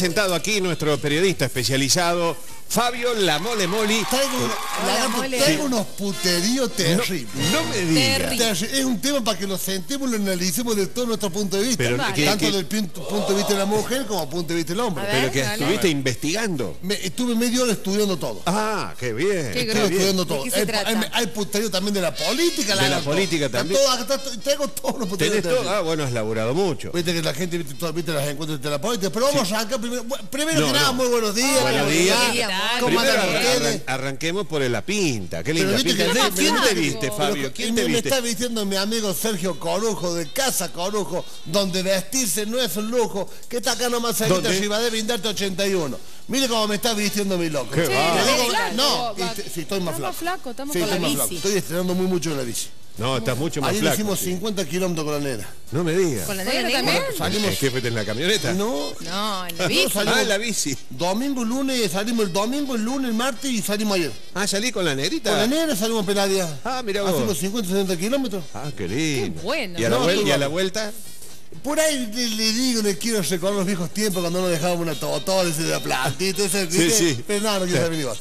Sentado aquí nuestro periodista especializado, Fabio La Mole Moli. Traigo, lagarto, traigo unos puteríos terribles. No me digas. Terrible. Es un tema para que lo sentemos y lo analicemos desde todo nuestro punto de vista. Pero que- Tanto que- del punto, punto de vista de la mujer como punto de vista del hombre. Ver. Pero que dale. estuviste investigando. Me- estuve media hora estudiando todo. Ah, qué bien. Qué Estuve grosso. estudiando ¿De todo. qué se Hay, trata? hay- hay puterío también de la política. De la política también. todo traigo todos los puteríos. Tenés todo. Ah, bueno, has laburado mucho. Viste que la gente viste, viste las encuentros de la política. Pero vamos a arrancar primero. Bu- Primero No, que nada, no. muy buenos días. Buenos ¿cómo días. arranquemos por la pinta. Qué linda pinta. que- ¿De ¿Quién te viste, Fabio? ¿Quién me, te me viste? está diciendo mi amigo Sergio Corujo de Casa Corujo, donde vestirse no es un lujo, que está acá nomás cerquita de Brindarte 81. Mire cómo me está vistiendo mi loco. Qué Le va. digo- Flaco, no, va. este- sí, estoy más Estamos flaco. flacos, estamos Sí, con estoy la más bici. flaco. Estoy estrenando muy mucho en la bici. No, estás mucho más Ayer flaco. hicimos sí. 50 kilómetros con la nena. No me digas. ¿Con la negra también? Salimos. ¿Es que fuiste en la camioneta? No, No, en la no, bici. salimos Ah, en la bici. domingo, lunes, salimos el domingo, el lunes, el martes y salimos ayer. Ah, salí con la negrita. Con la nena salimos peladia. Ah, mira vos. Hacemos 50, 60 kilómetros. Ah, qué lindo. Qué bueno. ¿Y a la, No, vuel- tú- y a la vuelta? Por ahí le, le digo, le quiero recordar los viejos tiempos cuando nos dejábamos una totol, ese de la plantita, ese, Sí, sí. Pero no, no quiero saber ni vos.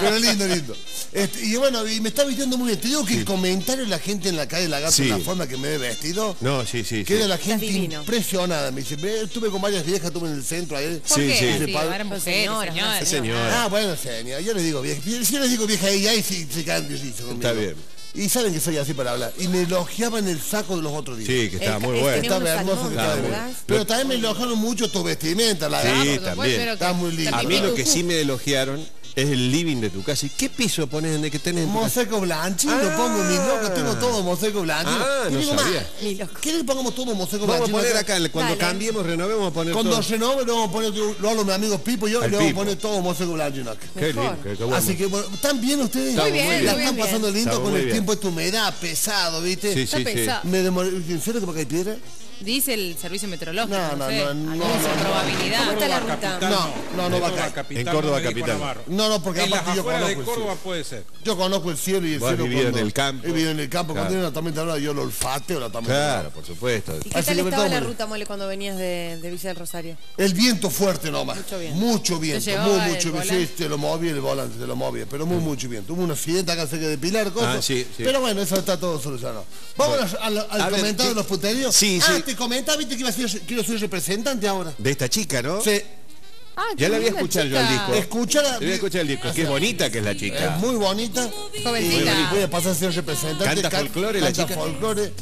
Pero lindo, lindo. Este, y bueno, y me está vistiendo muy bien. Te digo que el comentario de la gente en la calle la Sí. la forma que me he vestido, No, sí, sí. sí. queda la gente impresionada. Me dice, "Ve, estuve con varias viejas, estuve en el centro ahí. ¿Por Sí, qué? sí. Sí, Sí, padre. Pues. Señora. Ah, bueno, señor, yo les digo vieja. Yo les digo vieja y ahí sí se conmigo. Está bien. Y saben que soy así para hablar. Y me elogiaban el saco de los otros días. Sí, que estaba El- muy bueno. Estaba hermoso que estaba bueno. Pero también me elogiaron mucho tu vestimenta, la Sí, verdad. También. que- muy lindo. A mí lo que sí me elogiaron es el living de tu casa. ¿Y qué piso pones de que tenés? en? Mosaico blanchino, Ah. pongo mi loco, tengo todo mosaico blanchino. Ah, no digo sabía. más, Mi loco. ¿quieren que pongamos todo mosaico Vamos a blanchino? poner acá, cuando Dale. cambiemos, renovemos, vamos a poner Cuando todo. renove, le vamos a poner, lo hablo a mi amigo Pipo y yo, le vamos a poner todo mosaico blanchino acá. Qué lindo, qué, qué bueno. Así que, bueno, ¿están bien ustedes? Muy bien, La muy están bien. pasando lindo Estamos con el bien. tiempo, esta humedad, pesado, ¿viste? Sí, Está sí, sí. pesado. Me demoré, ¿en serio que porque hay piedra? Dice el servicio meteorológico. No, no, sé. no, no, no, no. probabilidad. ¿Cómo está la ruta? capital. No, no, no va a caer. En Córdoba capital. No, no, porque En las aparte yo afueras de Córdoba puede ser. Yo conozco el cielo y el cielo vivido cuando- en el campo. He vivido en el campo. Cuando hay una tormenta de yo lo olfateo la tormenta. Claro, por supuesto. ¿Y qué tal estaba la ruta, Mole, cuando venías de, Villa del Rosario? El viento fuerte nomás. Mucho viento. Mucho viento. Muy, mucho viento. te lo movía el volante, te lo movía. Pero muy, mucho viento. Hubo un accidente acá cerca de Pilar, cosas. Ah, sí, sí. Pero bueno, eso está todo solucionado. Vamos al, comentario ¿qué- de los puteríos. Sí, ah, sí. Te comentaba, viste que iba a ser, quiero ser representante ahora. De esta chica, ¿no? Sí. Ah, Ya la voy a linda escuchar yo al disco. Escuchar a- Le voy a escuchar el disco. Qué bonita que es la Es chica. muy bonita. Jovencita. Y voy a pasar a ser representante. ¿Canta Can- folclore la chica? folclore.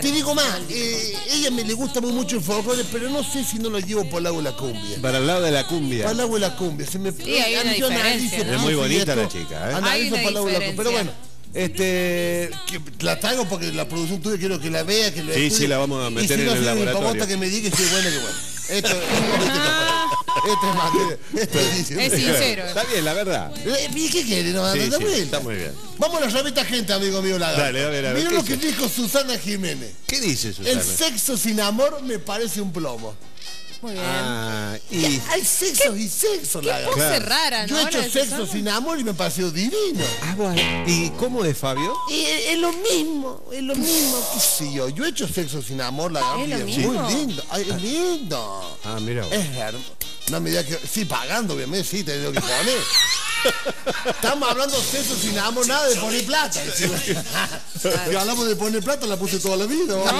Te digo más, eh, ella me le gusta muy mucho el folclore, pero no sé si no lo llevo por el lado de la cumbia. Para el lado de la cumbia. Para el lado de la cumbia. Se me, Sí, hay una diferencia, analizo ¿no? Es muy bonita la chica, ¿eh? Analizo Hay una para el lado de la cumbia. Pero bueno. Este, que la traigo porque la producción tuya quiero que la vea, que lo Sí, estudie. sí, la vamos a Y meter si en no el laboratorio. que me diga si es buena que buena. Esto, esto es materia. Esto es. Es sincero. Está bien, la verdad. Eh, ¿Y qué quiere? No, Sí, sí, vuelta. está muy bien. Vamos a la revista gente, amigo mío. La Dale, a ver, a ver, Mira ¿qué lo que dice? dijo Susana Jiménez. ¿Qué dice Susana? El sexo sin amor me parece un plomo. Muy bien. Ah, y... Hay sexos y sexos, Qué la pose Claro. rara, ¿no? Yo he hecho sexo sin amor y me pareció divino. Ah, bueno. ¿Y cómo es Fabio? Y es, lo mismo, es lo mismo. ¿Qué sé yo? Yo he hecho sexo sin amor, la ¿Es lo es muy lindo. Ay, es lindo. Ah, mira. vos. Es hermoso. No me digas que. Sí, pagando, obviamente, sí, te tengo que poner. Estamos hablando de sexo sin amor, nada de poner plata. Si hablamos de poner plata, la puse toda la vida. ¿vale?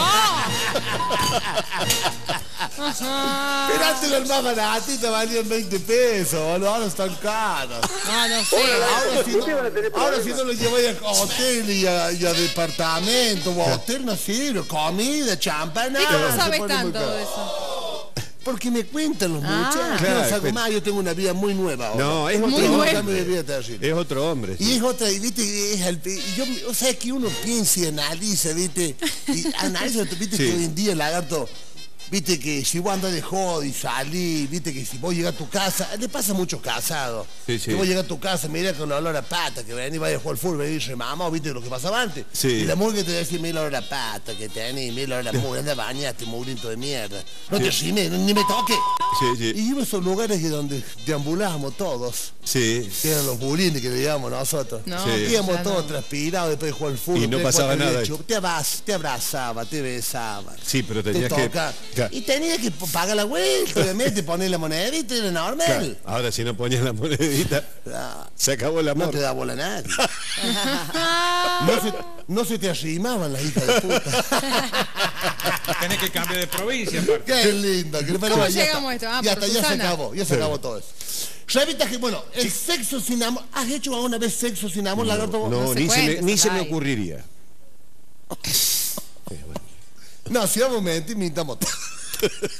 Pero antes los más baratitos valían 20 pesos, boludo, ahora están caros. No, no sé. Ahora si no, ahora si no lo lleváis a hotel y a, y a departamento, o a hotel no sirve, comida, champán, ¿Y cómo se sabes tanto de eso? Porque me cuentan los Ah. muchachos. Claro, no saco más, yo tengo una vida muy nueva ahora. No, es otro, terrible. es otro hombre. sí. Y es otra, y viste, es el, y yo, o sea, que uno piensa y analiza, viste, y analiza, viste, Sí. que hoy en día, lagarto, viste, que si vos andas de joda y salís, viste, que si vos llegás a tu casa, le pasa a muchos casados, Sí, sí. que vos llegás a tu casa, mira con olor a pata, que venís, vayas a jugar al fútbol, venís remamado, viste, lo que pasaba antes, Sí. y la mujer que te decía, mira olor a pata, que tenés, mira olor a mugre, anda bañaste, mugriento de mierda, no te rimes, ni me toques. Sí, sí. Y iba a esos lugares que donde deambulábamos todos, Sí. que eran los burines que veíamos nosotros. No, Sí. Íbamos ya todos no. transpirados después de jugar al fútbol. Y no pasaba nada. Te, te abrazaba, te besaba. Sí, pero te tenías que- toca. Claro. Y tenía que pagar la vuelta, obviamente, poner la monedita, era normal. Claro. Ahora si no ponías la monedita, se acabó el No amor. te da bola a nadie. No se, no se te arrimaban las hijas de puta. Tenés que cambiar de provincia, aparte. Qué lindo. Que ¿Cómo ya está. llegamos a esto? Ah, ya está, ya se acabó, ya se acabó todo eso. Revistas que, bueno, el sexo sin amor. ¿Has hecho alguna vez sexo sin amor, lagarto? No, No se ni, se me, ni se me ocurriría. No, si vamos a mentir, mintamos todo.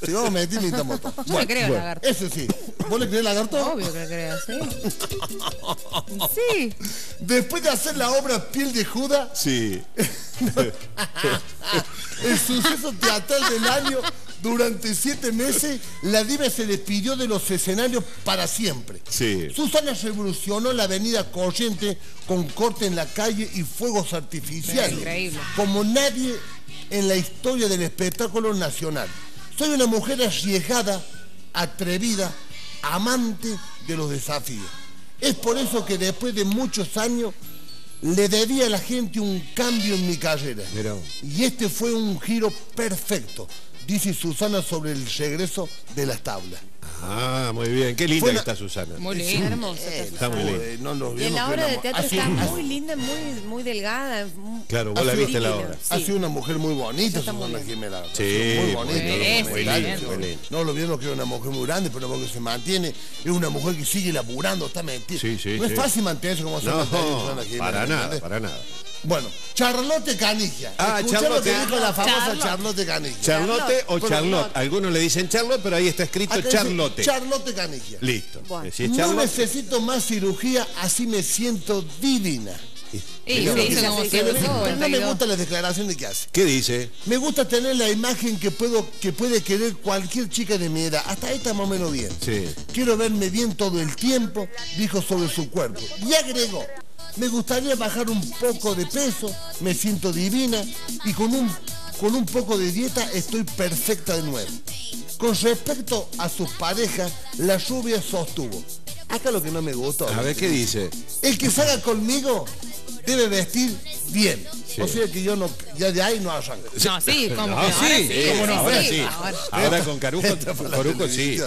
Si vamos a mentir, mintamos todo. Yo le creo, lagarto. Eso sí. ¿Vos le crees, lagarto? Obvio que le creo, sí. Sí. Después de hacer la obra Piel de Judas, Sí. el suceso teatral del año, durante siete meses, la diva se despidió de los escenarios para siempre. Sí. Susana revolucionó la avenida Corriente con corte en la calle y fuegos artificiales. Increíble. Como nadie en la historia del espectáculo nacional. Soy una mujer arriesgada, atrevida, amante de los desafíos. Es por eso que después de muchos años le debía a la gente un cambio en mi carrera. Mirá. Y este fue un giro perfecto, dice Susana sobre el regreso de las tablas. Ah, muy bien. Qué linda Fue que una- está Susana. Muy Es lindo. hermosa. esta Está muy linda. Eh, no nos Y en vimos la obra de teatro está muy linda, muy, muy delgada. muy- Claro, vos la Así- viste la obra. Ha Sí. sido una mujer muy bonita, Está muy Susana bien. Jiménez. Sí, muy bonita. muy los bien, comentarios, muy. No lo vieron que es una mujer muy grande, pero porque se mantiene, es una mujer que sigue laburando, está metida. Sí, sí, no sí. es fácil mantenerse como se No, mantiene Susana Jiménez. para nada, ¿entendés? para nada. Bueno, Charlotte Canigia. Ah, Escuchá lo Charlotte. que dijo la famosa Charlotte. Charlotte Canigia. Charlotte o Charlotte. Algunos le dicen Charlotte, pero ahí está escrito Acá dice Charlotte. Charlotte Canigia. Listo. Bueno. No necesito más cirugía, así me siento divina. Y Pero se hizo como sí, Pero 152. no me gustan las declaraciones que hace. ¿Qué dice? Me gusta tener la imagen que puedo que puede querer cualquier chica de mi edad. Hasta ahí está más o menos bien. Sí. Quiero verme bien todo el tiempo, dijo sobre su cuerpo. Y agregó, me gustaría bajar un poco de peso, me siento divina y con un, con un poco de dieta estoy perfecta de nuevo. Con respecto a sus parejas, la lluvia sostuvo. Acá lo que no me gustó. A ver qué dice. El que salga conmigo debe vestir bien. O sea que yo no, ya de ahí no arranco. No, sí, como No, que ahora sí, sí. ¿cómo no? Ahora sí. ahora. Ahora con Caruco, Coruco sí.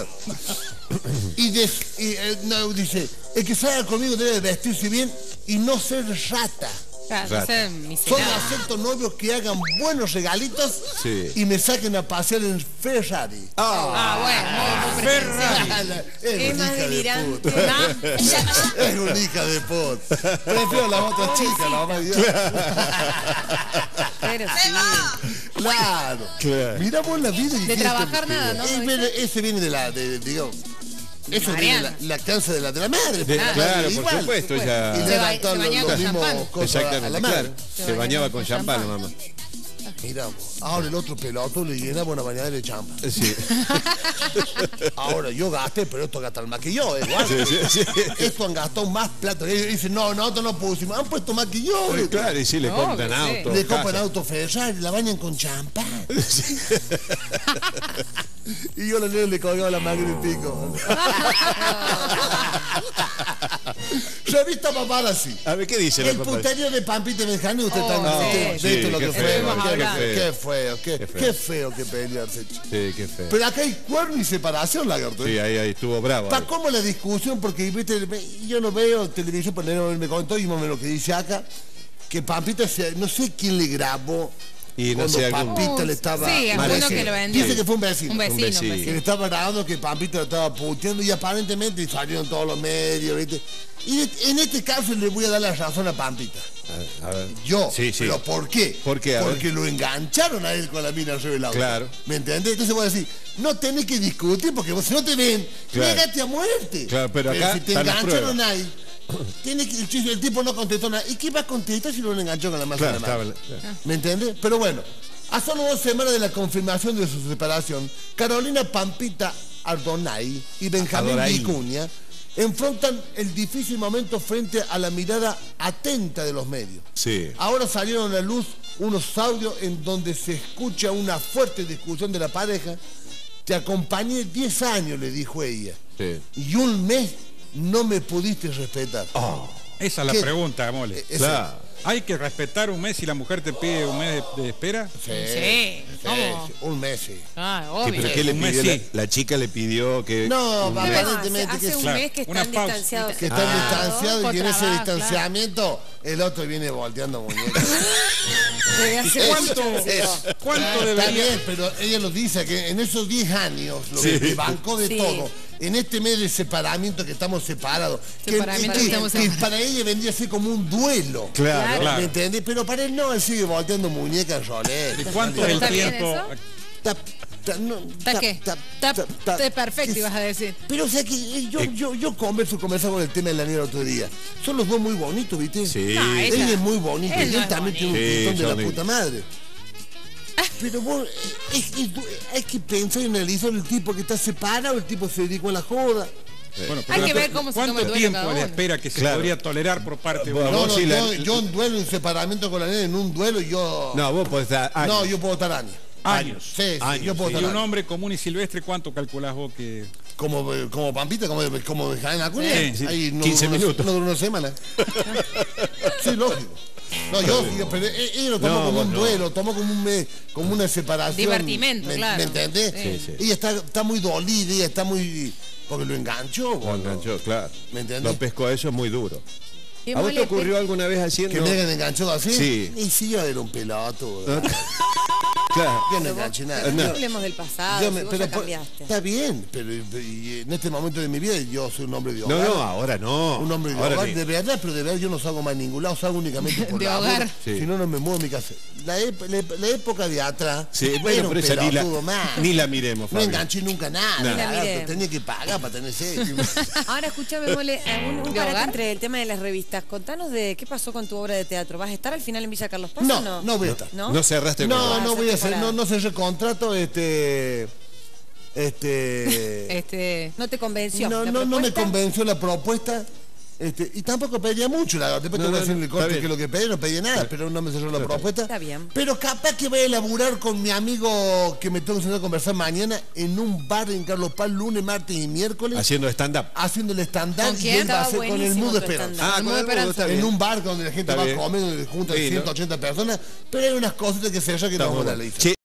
Y, des- y, eh, no, dice, el que salga conmigo debe vestirse bien y no ser rata. Claro, no Solo acepto novios que hagan buenos regalitos Sí. y me saquen a pasear en Ferrari. Ah, bueno, muy, muy pretencioso. Es más hija de delirante. Es una hija de puta. Prefiero la otra chica, la mamá de Dios. Pero sí. Claro. Claro. Mira vos la vida De trabajar este- nada, ¿no? Eh, ¿No viene- ese viene de la, de, digamos, eso viene de la, Mariana. la crianza de la, de la madre. De- claro, por igual. supuesto, Y ella- le Se dan ba- todos se los- bañaba los con mismos champán. cosas a la Exactamente, madre. claro. Se bañaba bañaba con champán mamá. Mira, ahora el otro peloto le llenaba una bañadera de champán. Sí. Ahora yo gasté, pero esto gastan más que yo, igual. Sí, sí, sí. Esto han gastado más plata. Ellos dicen, no, nosotros no pusimos. Han puesto más que yo. Pues claro, y sí, le Obvio, compran sí. autos. Le compran auto Ferrari, la bañan con champán. y yo a los niños le colgaba la y pico. Revista Paparazzi. A ver, ¿qué dice la El puterío de Pampita Benjamín, usted está sí. usted- Sí, ¿viste lo qué que feo, fue? Qué, qué feo, qué, Qué feo. qué feo que pelearse. Sí, qué feo. Pero acá hay cuerno y separación, lagarto. ¿eh? Sí, ahí, ahí estuvo bravo. Está ahí. como la discusión, porque ¿viste? yo no veo televisión, pero él me contó y más o menos lo que dice acá, que Pampita, se- no sé quién le grabó Y no cuando sé, algún- Pampita le estaba... Sí, alguno que lo vendió. Dice que fue un vecino. Un vecino, un vecino. Que le estaba grabando que Pampita lo estaba puteando y aparentemente salieron todos los medios, ¿viste? Y en este caso le voy a dar la razón a Pampita. A, a ver. Yo. Sí, sí. ¿Pero por qué? ¿Por qué? A ver. Porque lo engancharon a él con la mina arriba del auto. Claro. ¿Me entendés? Entonces voy a decir, no tenés que discutir porque vos si no te ven, Claro. negate a muerte. Claro, pero acá si te engancharon ahí, tiene que, el, el tipo no contestó nada. ¿Y qué va a contestar si no lo enganchó con la masa Claro, de la mano? estaba- claro. ¿Me entiendes? Pero bueno, a solo dos semanas de la confirmación de su separación, Carolina Pampita Ardonay y Benjamín. Vicuña enfrentan el difícil momento frente a la mirada atenta de los medios. Sí. Ahora salieron a la luz unos audios en donde se escucha una fuerte discusión de la pareja. Te acompañé 10 años, le dijo ella, Sí. y un mes no me pudiste respetar. Esa es la ¿Qué? pregunta, Mole. Ese- Claro. Hay que respetar un mes si la mujer te pide un mes de, de espera. Sí, Sí, ¿cómo? sí, un mes, sí. Ah, Sí, obvio. pero ¿qué le Un mes pidió? sí. La, la chica le pidió que... No. Hace, Aparentemente hace que un mes que están distanciados. Que están Ah. distanciados y en Otra ese distanciamiento el otro viene volteando muñecas. ¿Cuánto, que cuánto Está debería? bien, pero ella lo dice que en esos 10 años lo Sí. que bancó de Sí. todo, en este mes de separamiento que estamos separados, que, Separamiento, que- estamos que separados. para ella vendría a ser como un duelo. Claro. Claro. ¿Me entendés? Pero para él no, él sigue volteando muñecas en roleta. ¿Y cuánto es el ¿Está bien tiempo? no, ¿Está ta- qué? ta- ta- perfecto, ibas a decir. Pero o sea que eh, yo, yo, yo converso, converso con el tema de la niña el otro día. Son los dos muy bonitos, ¿viste? Sí. No, Él ella- es muy bonito él y no él también tiene un. Sí, pintón de la puta madre. Pero vos, es, es- hay que pensar y analizar el tipo que está separado, el tipo se dedicó a la joda. Bueno, Hay que ver cómo se toma ¿Cuánto el tiempo cada de uno? espera que se Claro. podría tolerar por parte de? No, vos no, la- yo, yo en duelo, en separamiento con la nena, en un duelo yo... No, vos podés dar años. No, yo puedo estar años. Años. Sí, sí, Años, yo puedo Y estar un años. hombre común y silvestre, ¿cuánto calculás vos que...? Como, eh, como Pampita, como, como Jaén Acuña. Sí, sí. Ahí no 15 duró una- minutos. No una semana. sí, lógico. No, yo, yo- pero eh, ella lo tomó No, como un no. duelo, tomó como, un, como una separación. Divertimento, ¿me, claro. ¿Me entendés? Sí, sí. Ella está, está muy dolida, ella está muy... Porque lo enganchó. Lo enganchó, claro. ¿Me entendés? Lo pescó, eso es muy duro. Y ¿A vos te ocurrió alguna vez haciendo...? Que me hayan enganchado así. Sí. Y si yo era un peloto. Claro. Yo no enganché nada. No No. hablemos del pasado, Yo si me- vos pero ya cambiaste. está bien, pero y- y en este momento de mi vida yo soy un hombre de No, hogar. no, ahora no. Un hombre de Ahora hogar, ni- de verdad, pero de verdad yo no salgo más a ningún lado, salgo únicamente por De la hogar. Sí. Si no, no me muevo de mi casa. La, ep- la la época de atrás, Sí, era bueno, un pero esa ni la, más. ni la miremos, No Fabi. enganché nunca nada, No. Ni la miré. tenía que pagar para tener sexo. Ahora escúchame, Mole, un, un ¿De parate entre el tema de las revistas. Contanos de qué pasó con tu obra de teatro. ¿Vas a estar al final en Villa Carlos Paz o no, no? no voy a estar. ¿No? No cerraste No, no voy a no, no cerré contrato, este, este, Este, No te convenció. no, la no, no me convenció la propuesta. Este, y tampoco pedía mucho, la verdad. Después No, te voy a no, decir no, el corte que lo que pedí, no pedí nada, pero no me cerró la propuesta. Está bien. Pero capaz que voy a elaborar con mi amigo que me tengo que sentar a conversar mañana en un bar en Carlos Paz, lunes, martes y miércoles, Haciendo stand-up. haciendo el stand-up ¿Con y quién? él va a hacer con el mudo esperanza. Ah, con el esperanza. mudo, está En bien. un bar donde la gente Está va a comer, donde se juntan Sí, ¿no? 180 personas, pero hay unas cositas que se que Está no muy la bueno. lista.